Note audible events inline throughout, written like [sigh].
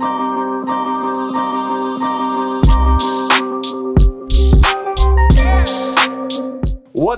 Thank you.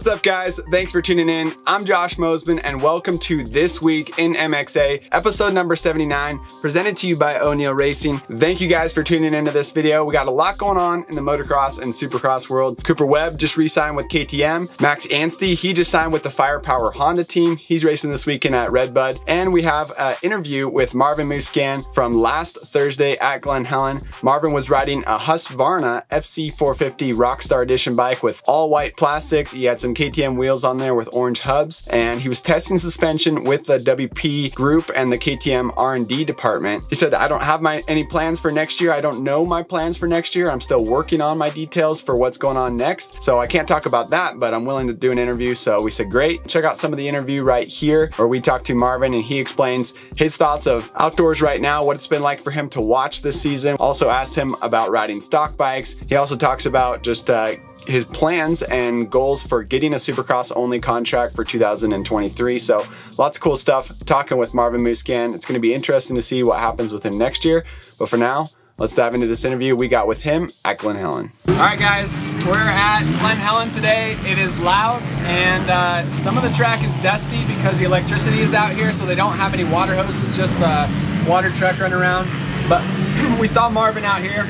What's up guys? Thanks for tuning in. I'm Josh Mosiman and welcome to This Week in MXA, episode number 79, presented to you by O'Neal Racing. Thank you guys for tuning into this video. We got a lot going on in the motocross and supercross world. Cooper Webb just re-signed with KTM. Max Anstie, he just signed with the Firepower Honda team. He's racing this weekend at Redbud. And we have an interview with Marvin Musquin from last Thursday at Glen Helen. Marvin was riding a Husqvarna FC450 Rockstar Edition bike with all white plastics. He had some KTM wheels on there with orange hubs and he was testing suspension with the WP group and the KTM R&D department. He said, I don't have my any plans for next year. I don't know my plans for next year. I'm still working on my details for what's going on next. So I can't talk about that, but I'm willing to do an interview. So we said, great. Check out some of the interview right here where we talked to Marvin and he explains his thoughts of outdoors right now, what it's been like for him to watch this season. Also asked him about riding stock bikes. He also talks about just uh, his plans and goals for getting a Supercross only contract for 2023. So lots of cool stuff talking with Marvin Musquin. It's going to be interesting to see what happens with him next year. But for now, let's dive into this interview we got with him at Glen Helen. All right, guys, we're at Glen Helen today. It is loud and uh, some of the track is dusty because the electricity is out here, so they don't have any water hoses, just the water truck running around. But [clears throat] we saw Marvin out here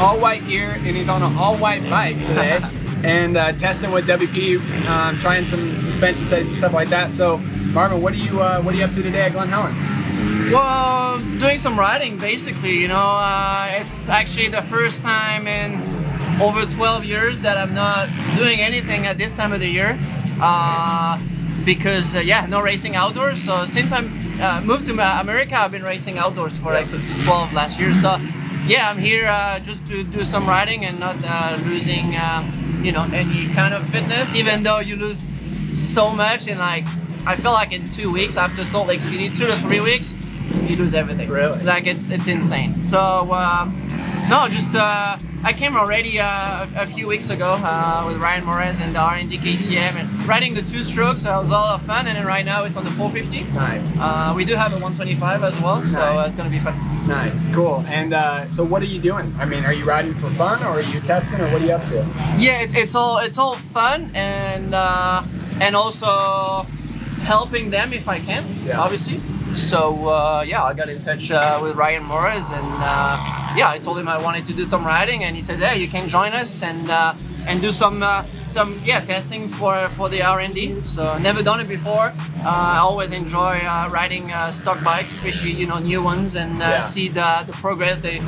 all white gear, and he's on an all white bike today. [laughs] and uh, testing with WP, um, trying some suspension settings and stuff like that. So, Marvin, what are you uh, what are you up to today at Glen Helen? Well, doing some riding basically. You know, uh, it's actually the first time in over 12 years that I'm not doing anything at this time of the year. Uh, because uh, yeah, no racing outdoors. So since I uh, moved to America, I've been racing outdoors for like to 12 last year. So yeah, I'm here uh, just to do some riding and not uh, losing, um, you know, any kind of fitness. Even though you lose so much in like, I feel like in two weeks after Salt Lake City, two to three weeks, you lose everything. Really? Like it's it's insane. So um, no, just uh, I came already uh, a, a, few weeks ago uh, with Ryan Morais and the R&D KTM and riding the two strokes. So it was a lot of fun. And then right now it's on the 450. Nice. Uh, we do have a 125 as well, so nice. it's gonna be fun. Nice, cool. And uh, so, what are you doing? I mean, are you riding for fun, or are you testing, or what are you up to? Yeah, it's, it's all it's all fun and uh, and also helping them if I can, yeah. obviously. So uh, yeah, I got in touch uh, with Ryan Morais, and uh, yeah, I told him I wanted to do some riding, and he said, "Hey, you can join us and uh, and do some uh, some yeah testing for for the R&D." So never done it before. Uh, I always enjoy riding stock bikes, especially you know new ones, and yeah. see the the progress they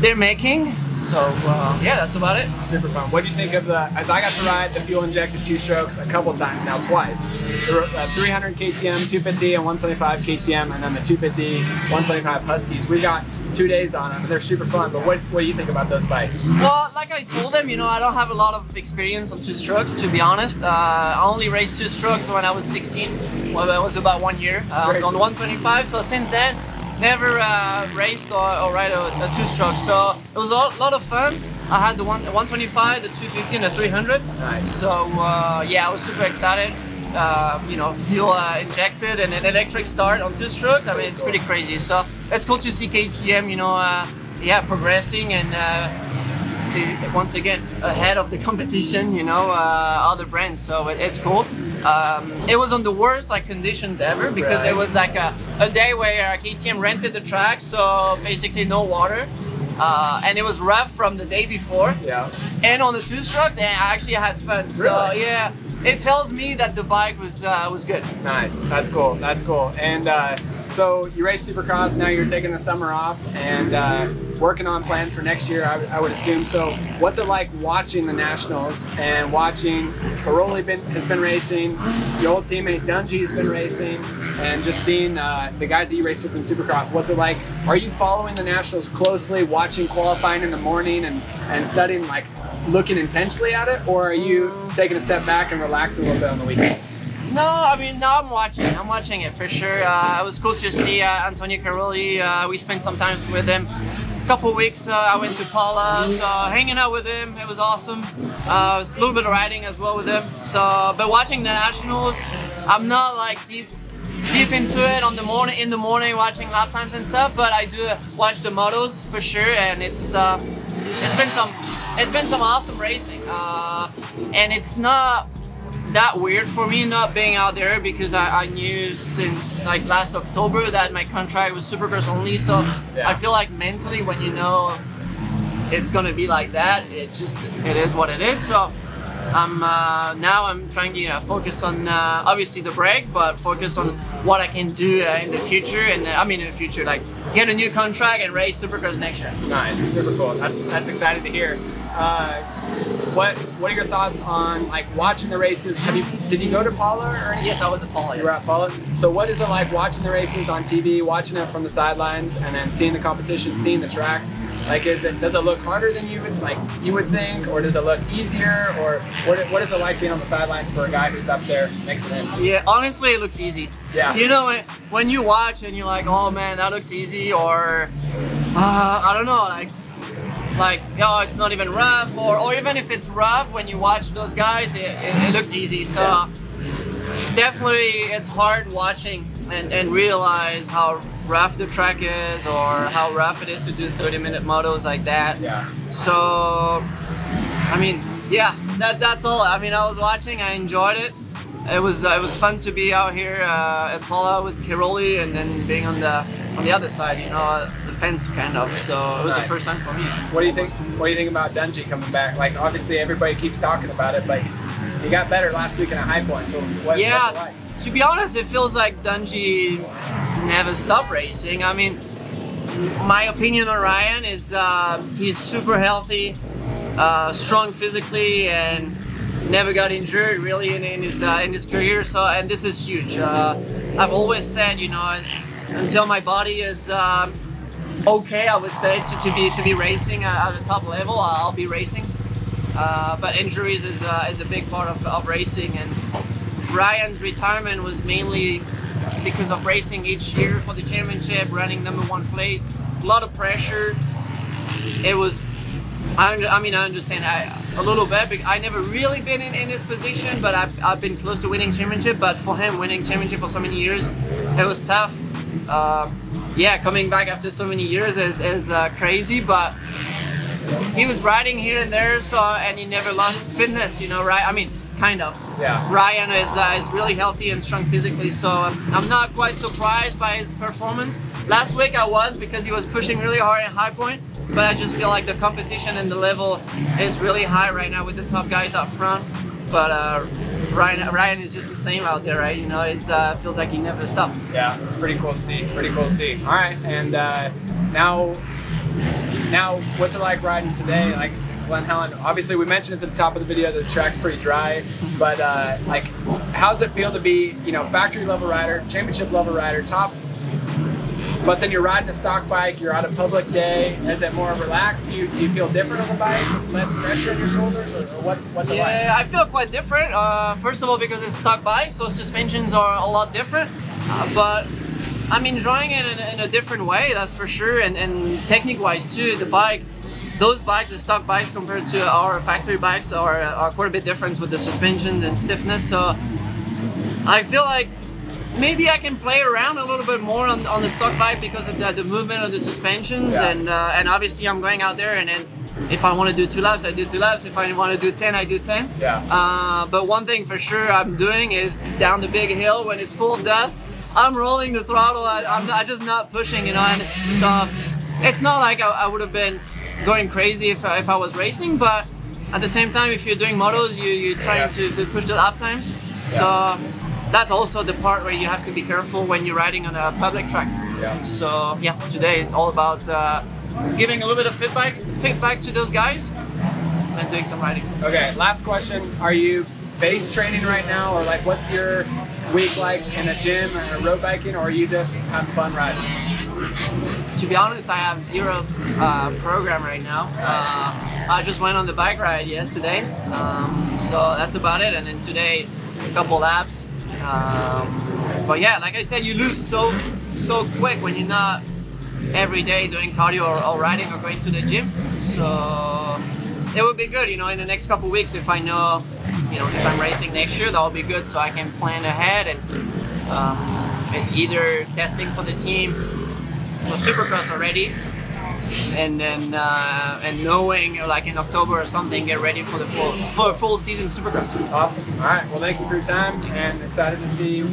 they're making. So uh, yeah, that's about it. Super fun. What do you think of the? As I got to ride the fuel injected two strokes a couple times now, twice. The uh, 300 KTM 250 and 125 KTM, and then the 250 125 Huskies. We got two days on them, and they're super fun. But what what do you think about those bikes? Well, like I told them, you know, I don't have a lot of experience on two strokes. To be honest, uh, I only raced two strokes when I was 16. Well, that was about one year uh, on 125. So since then never uh, raced or, or ride a, a two-stroke, so it was a lot, lot, of fun. I had the one, 125, the 250, and the 300. Nice. So uh, yeah, I was super excited. Uh, you know, fuel uh, injected and an electric start on two strokes. I mean, it's pretty crazy. So it's cool to see KTM, you know, uh, yeah, progressing and uh, once again ahead of the [laughs] competition. You know, other brands. So it, it's cool. Um, it was on the worst like conditions ever because right. it was like a, a day where KTM rented the track, so basically no water. Uh, and it was rough from the day before. Yeah. And on the two strokes, and I actually had fun. Really? So yeah, it tells me that the bike was uh, was good. Nice. That's cool. That's cool. And uh, so you race Supercross. Now you're taking the summer off and uh, working on plans for next year. I, I, would assume. So what's it like watching the nationals and watching Cairoli been, has been racing, your old teammate Dungey has been racing, and just seeing uh, the guys that you race with in Supercross. What's it like? Are you following the nationals closely, watching qualifying in the morning and and studying like looking intensely at it, or are you taking a step back and relaxing a little bit on the weekend? No, I mean, now I'm watching. I'm watching it for sure. Uh, it was cool to see uh, Antonio Cairoli. Uh, we spent some time with him. A couple weeks, uh, I went to Pala, so hanging out with him, it was awesome. Uh, a little bit of riding as well with him. So, but watching the nationals, I'm not like deep deep into it on the morning in the morning watching lap times and stuff, but I do watch the models for sure, and it's uh, it's been some it's been some awesome racing, and it's not that weird for me not being out there because I, I knew since like last October that my contract was Supercross only, so Yeah. I feel like mentally when you know it's gonna be like that, it just it is what it is. So I'm uh, now I'm trying to you know, focus on uh, obviously the break, but focus on what I can do uh, in the future. And uh, I mean in the future, like get a new contract and race Supercross next year. Nice, super cool. That's that's exciting to hear. Uh, what what are your thoughts on like watching the races? Have you did you go to Pala or anything? Yes, I was at Pala. You were at Pala. So what is it like watching the races on TV, watching them from the sidelines, and then seeing the competition, seeing the tracks? Like, is it does it look harder than you would like you would think, or does it look easier, or what what is it like being on the sidelines for a guy who's up there mixing in? Yeah, honestly, it looks easy. Yeah. You know, when, when you watch and you're like, oh man, that looks easy, or uh, I don't know, like, like, oh, it's not even rough, or, or even if it's rough, when you watch those guys, it, it, it looks easy. So Yeah. definitely, it's hard watching and, and realize how rough the track is, or how rough it is to do 30 minute motos like that. Yeah. So, I mean, yeah, that that's all. I mean, I was watching, I enjoyed it. It was uh, it was fun to be out here uh, at Pala with Cairoli, and then being on the on the other side, you know, the fence kind of. So it was Nice. the first time for me. What do you think? What do you think about Dungey coming back? Like, obviously everybody keeps talking about it, but he's he got better last week in a high point. So what, yeah, like? to be honest, it feels like Dungey never stopped racing. I mean, my opinion on Ryan is uh, he's super healthy, uh, strong physically, and never got injured really in, in his uh, in his career. So, and this is huge. Uh, I've always said, you know, until my body is. Um, Okay, I would say to, to be to be racing at, a top level, I'll be racing. Uh, but injuries is, uh, is a big part of, of racing, and Ryan's retirement was mainly because of racing each year for the championship, running number one plate, a lot of pressure. It was, I, I mean, I understand I, a little bit. I never really been in, in this position, but I've, I've been close to winning championship. But for him, winning championship for so many years, it was tough. Uh, yeah, coming back after so many years is, is uh, crazy, but he was riding here and there, so and he never lost fitness, you know, right? I mean, kind of. Yeah. Ryan is uh, is really healthy and strong physically, so I'm not quite surprised by his performance. Last week I was because he was pushing really hard at high point, but I just feel like the competition and the level is really high right now with the top guys up front. But uh, Ryan Ryan is just the same out there, right? You know, it uh, feels like he never stopped. Yeah, it's pretty cool to see. Pretty cool to see. All right, and uh, now, now, what's it like riding today? Like Glen Helen. Obviously, we mentioned at the top of the video that the track's pretty dry, but uh, like, how does it feel to be, you know, factory level rider, championship level rider, top? But then you're riding a stock bike. You're on a public day. Is it more relaxed? Do you do you feel different on the bike? Less pressure on your shoulders, or, or what? What's it like? Yeah, I feel quite different. Uh, first of all, because it's stock bike, so suspensions are a lot different. Uh, but I'm enjoying it in, in a different way, that's for sure. And, and technique-wise too, the bike, those bikes, the stock bikes compared to our factory bikes, are, are quite a bit different with the suspensions and stiffness. So I feel like maybe I can play around a little bit more on, on the stock bike because of the, the movement of the suspensions Yeah. and uh, and obviously I'm going out there and then if I want to do two laps I do two laps if I want to do 10 I do 10 Yeah. uh, but one thing for sure I'm doing is down the big hill when it's full of dust I'm rolling the throttle I, I'm, not, I'm just not pushing you know and so it's not like I, I would have been going crazy if, I- if I was racing but at the same time if you're doing models, you, you're trying Yeah. to, to push the lap times Yeah. so that's also the part where you have to be careful when you're riding on a public track. Yeah. So yeah, today it's all about uh, giving a little bit of feedback, feedback to those guys, and doing some riding. Okay, last question. Are you base training right now, or like what's your week like in a gym or road biking, or are you just having fun riding? To be honest, I have zero uh, program right now. Uh, I just went on the bike ride yesterday, um, so that's about it. And then today, a couple laps. Um, but yeah, like I said, you lose so so quick when you're not every day doing cardio or, or riding or going to the gym. So it would be good, you know, in the next couple weeks if I know, you know, if I'm racing next year, that will be good, so I can plan ahead and um, it's either testing for the team for Supercross already, and then uh, and knowing like in October or something, get ready for the full for a full season Supercross. Awesome. All right. Well, thank you for your time, and excited to see you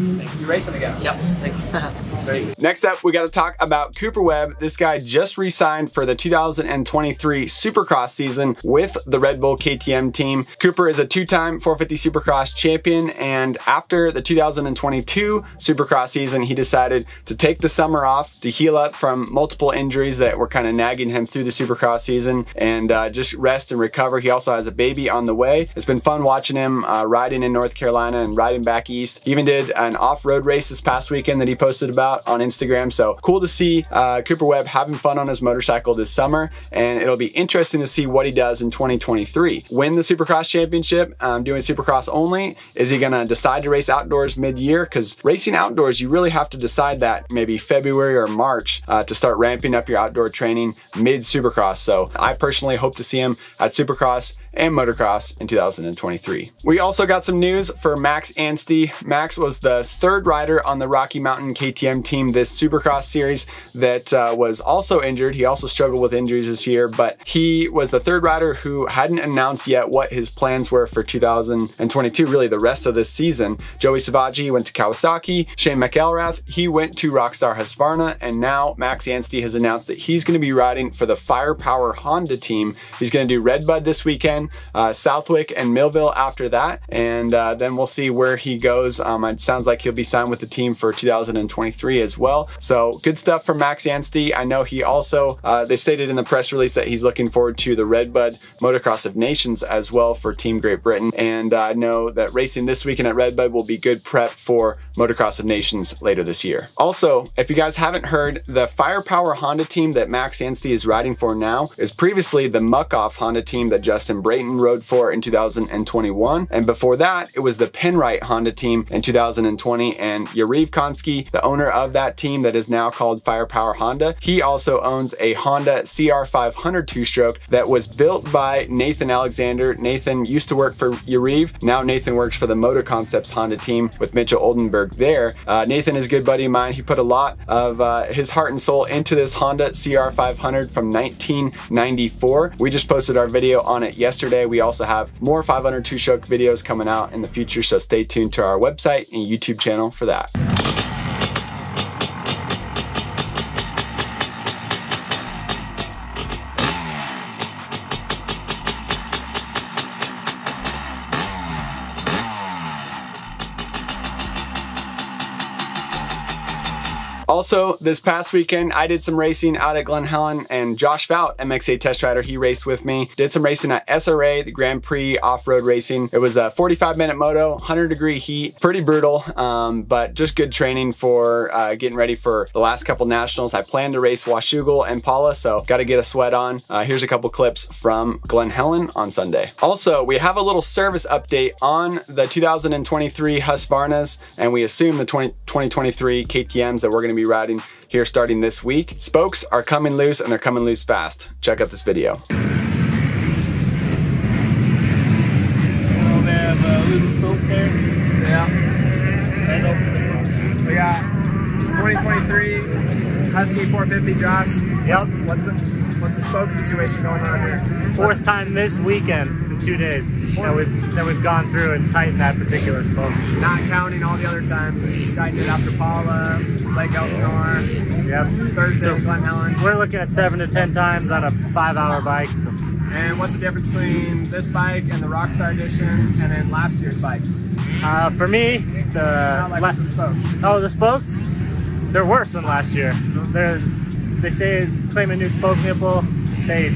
racing again. Yep. Thanks. [laughs] Sweet. Next up, we got to talk about Cooper Webb. This guy just re-signed for the 2023 Supercross season with the Red Bull KTM team. Cooper is a two-time 450 Supercross champion, and after the 2022 Supercross season, he decided to take the summer off to heal up from multiple injuries that were kind of nagging him through the Supercross season and uh, just rest and recover. He also has a baby on the way. It's been fun watching him uh, riding in North Carolina and riding back east. He even did an off-road race this past weekend that he posted about on Instagram. So cool to see uh, Cooper Webb having fun on his motorcycle this summer, and it'll be interesting to see what he does in 2023. Win the Supercross Championship, um, doing Supercross only. Is he gonna decide to race outdoors mid-year? Because racing outdoors, you really have to decide that maybe February or March uh, to start ramping up your outdoor training mid Supercross. So I personally hope to see him at Supercross and motocross in 2023. We also got some news for Max Anstie. Max was the third rider on the Rocky Mountain KTM team this Supercross series that uh, was also injured. He also struggled with injuries this year, but he was the third rider who hadn't announced yet what his plans were for 2022, really the rest of this season. Joey Savatgy went to Kawasaki. Shane McElrath, he went to Rockstar Husqvarna, and now Max Anstie has announced that he's going to be riding for the Firepower Honda team. He's going to do Redbud this weekend, uh, Southwick and Millville after that, and uh, then we'll see where he goes. Um, it sounds like he'll be signed with the team for 2023 as well. So good stuff from Max Anstie. I know he also, uh, they stated in the press release that he's looking forward to the Redbud Motocross of Nations as well for Team Great Britain. And I know that racing this weekend at Redbud will be good prep for Motocross of Nations later this year. Also, if you guys haven't heard, the Firepower Honda team that Max Anstie is riding for now is previously the Muc-Off Honda team that Justin Brayton rode for in 2021. And before that, it was the Penrite Honda team in 2020. And Yarive Konsky, the owner of that team that is now called Firepower Honda, he also owns a Honda CR500 two-stroke that was built by Nathan Alexander. Nathan used to work for Yariv. Now Nathan works for the Moto Concepts Honda team with Mitchell Oldenburg there. Uh, Nathan is a good buddy of mine. He put a lot of uh, his heart and soul into this Honda CR500 from 1994. We just posted our video on it yesterday. Today we also have more 500 two-stroke videos coming out in the future, so stay tuned to our website and YouTube channel for that. Also, this past weekend, I did some racing out at Glen Helen and Josh Fout, MXA test rider, he raced with me. Did some racing at SRA, the Grand Prix off-road racing. It was a 45 minute moto, 100 degree heat, pretty brutal, um, but just good training for uh, getting ready for the last couple nationals. I plan to race Washougal and Pala, so got to get a sweat on. Uh, here's a couple clips from Glen Helen on Sunday. Also, we have a little service update on the 2023 Husqvarnas, and we assume the 20, 2023 KTMs that we're going to be riding here starting this week. Spokes are coming loose and they're coming loose fast. Check out this video. Yeah, we got 2023 Husky 450 Josh. Yep. What's the, what's the spoke situation going on here? Fourth time this weekend two days that we've that we've gone through and tightened that particular spoke. Not counting all the other times. We just tightened it after Pala, Lake Elsinore, Yep. Thursday So- Glen Helen. We're looking at seven to ten times on a five-hour bike. So And what's the difference between this bike and the Rockstar Edition and then last year's bikes? uh, for me, the, like the spokes. oh the spokes, they're worse than last year. They're they say claim a new spoke nipple. They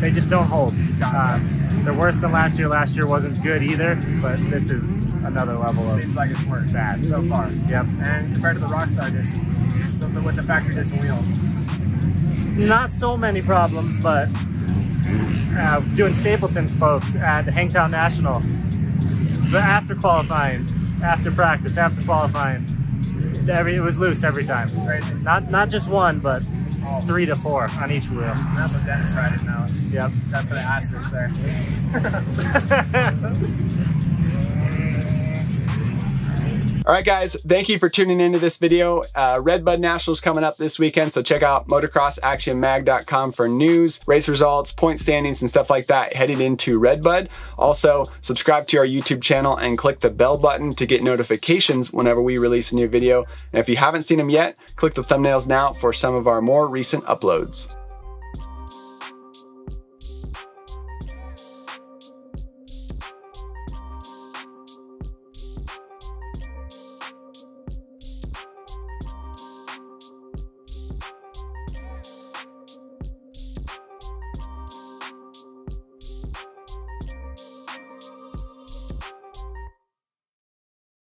they just don't hold. Gotcha. Uh, they're worse than last year. Last year wasn't good either, but this is another level of Seems like it's worse bad so far. Yep. And compared to the Rockstar Edition, so the, with the factory edition wheels. not so many problems, but uh, doing Stapleton spokes at the Hangtown National. But after qualifying, after practice, after qualifying, every it was loose every time. Crazy. Not not just one, but three to four on each wheel. And that's what Dennis riding now. Yep. Gotta put an asterisk there. [laughs] All right, guys, thank you for tuning into this video. Uh, Redbud Nationals coming up this weekend, so check out motocrossactionmag.com for news, race results, point standings, and stuff like that headed into Redbud. Also, subscribe to our YouTube channel and click the bell button to get notifications whenever we release a new video. And if you haven't seen them yet, click the thumbnails now for some of our more recent uploads.